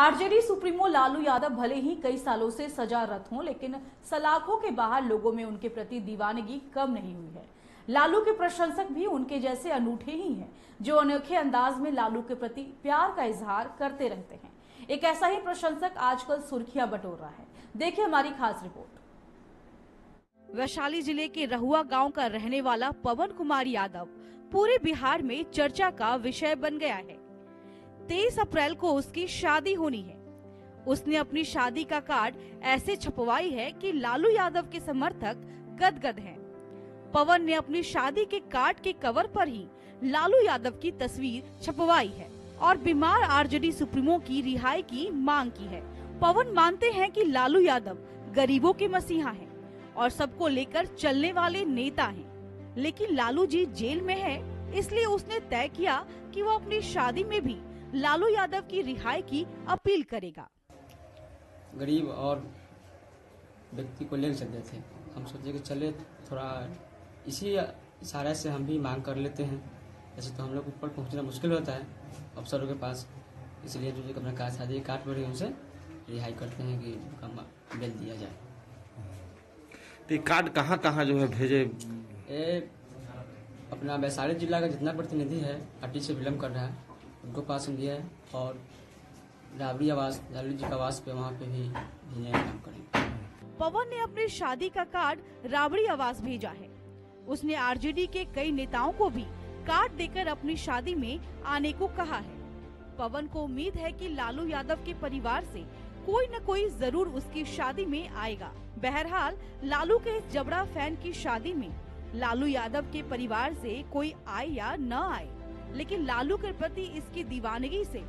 RJD supremo Lalu Yadav भले ही कई सालों से सजा रत हों, लेकिन सलाखों के बाहर लोगों में उनके प्रति दीवानगी कम नहीं हुई है। लालू के प्रशंसक भी उनके जैसे अनूठे ही हैं, जो अनोखे अंदाज में लालू के प्रति प्यार का इजहार करते रहते हैं। एक ऐसा ही प्रशंसक आजकल सुर्खियाँ बटोर रहा है। देखिए हमारी खास रिपोर्ट। वैशाली ज़िले के रहुआ गाँव का रहने वाला पवन कुमार यादव पूरे बिहार में चर्चा का विषय बन गया है। तेईस अप्रैल को उसकी शादी होनी है। उसने अपनी शादी का कार्ड ऐसे छपवाई है कि लालू यादव के समर्थक गदगद हैं। पवन ने अपनी शादी के कार्ड के कवर पर ही लालू यादव की तस्वीर छपवाई है और बीमार आरजेडी सुप्रीमो की रिहाई की मांग की है। पवन मानते हैं कि लालू यादव गरीबों के मसीहा हैं और सबको लेकर चलने वाले नेता हैं। लेकिन लालू जी जेल में है, इसलिए उसने तय किया कि वो अपनी शादी में भी लालू यादव की रिहाई की अपील करेगा। गरीब और व्यक्ति को लेकर चलते थे। हम सोचे कि चले थोड़ा इसी इशारे से हम भी मांग कर लेते हैं। ऐसे तो हम लोग ऊपर पहुँचना मुश्किल होता है। अफसरों के पास इसलिए जो अपना काट शादी काट पड़ी उनसे रिहाई करते हैं कि उनका बेल दिया जाए। तो कार्ड कहाँ कहाँ जो है भेजे? ये अपना वैशाली जिला का जितना प्रतिनिधि है पार्टी से विलम्ब कर रहा है। उनको पास में दिया है और राबड़ी आवास, लालू जी का आवास पे वहाँ पे भी काम करेंगे। पवन ने अपने शादी का कार्ड राबड़ी आवास भेजा है। उसने आरजेडी के कई नेताओं को भी कार्ड देकर अपनी शादी में आने को कहा है। पवन को उम्मीद है कि लालू यादव के परिवार से कोई न कोई ज़रूर उसकी शादी में आएगा। बहरहाल, लालू के इस जबड़ा फ़ैन की शादी में लालू यादव के परिवार से कोई आए या न आए लेकिन लालू के प्रति इसकी दीवानगी से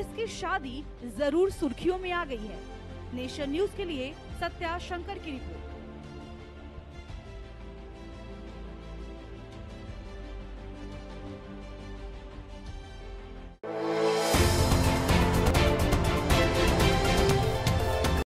इसकी शादी ज़रूर सुर्खियों में आ गई है। नेशन न्यूज़ के लिए सत्या शंकर की रिपोर्ट।